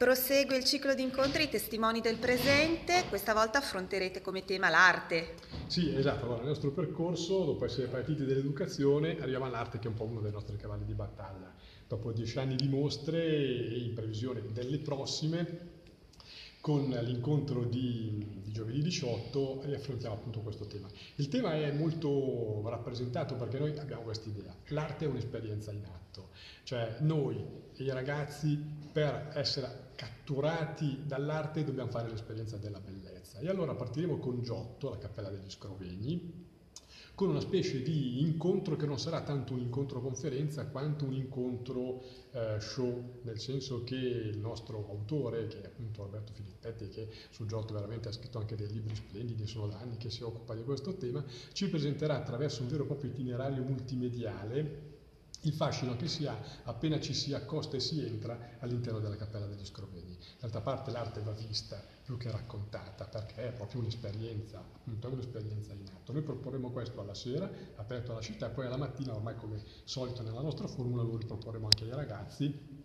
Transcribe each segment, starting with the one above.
Prosegue il ciclo di incontri I testimoni del presente, questa volta affronterete come tema l'arte. Sì, esatto, allora il nostro percorso, dopo essere partiti dall'educazione, arriviamo all'arte che è un po' uno dei nostri cavalli di battaglia. Dopo dieci anni di mostre e in previsione delle prossime, con l'incontro di, di, giovedì 18 riaffrontiamo appunto questo tema. Il tema è molto rappresentato perché noi abbiamo questa idea, l'arte è un'esperienza in atto, cioè noi e i ragazzi per essere catturati dall'arte dobbiamo fare l'esperienza della bellezza. E allora partiremo con Giotto, la Cappella degli Scrovegni, con una specie di incontro che non sarà tanto un incontro conferenza quanto un incontro eh, show, nel senso che il nostro autore, che è appunto Alberto Filippetti, che su Giotto veramente ha scritto anche dei libri splendidi, sono da anni che si occupa di questo tema, ci presenterà attraverso un vero e proprio itinerario multimediale il fascino che si ha appena ci si accosta e si entra all'interno della Cappella degli Scrovegni. D'altra parte l'arte va vista più che raccontata perché è proprio un'esperienza, appunto è un'esperienza in atto. Noi proporremo questo alla sera, aperto alla città, e poi alla mattina, ormai come solito nella nostra formula, lo riproporremo anche ai ragazzi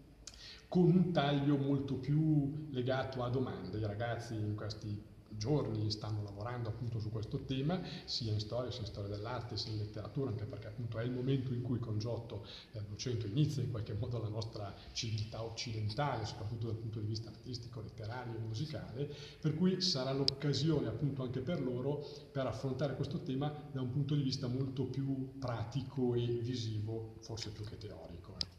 con un taglio molto più legato a domande. I ragazzi in questi giorni stanno lavorando appunto su questo tema, sia in storia, sia in storia dell'arte, sia in letteratura, anche perché appunto è il momento in cui con Giotto eh, Lucento inizia in qualche modo la nostra civiltà occidentale, soprattutto dal punto di vista artistico, letterario e musicale, per cui sarà l'occasione appunto anche per loro per affrontare questo tema da un punto di vista molto più pratico e visivo, forse più che teorico.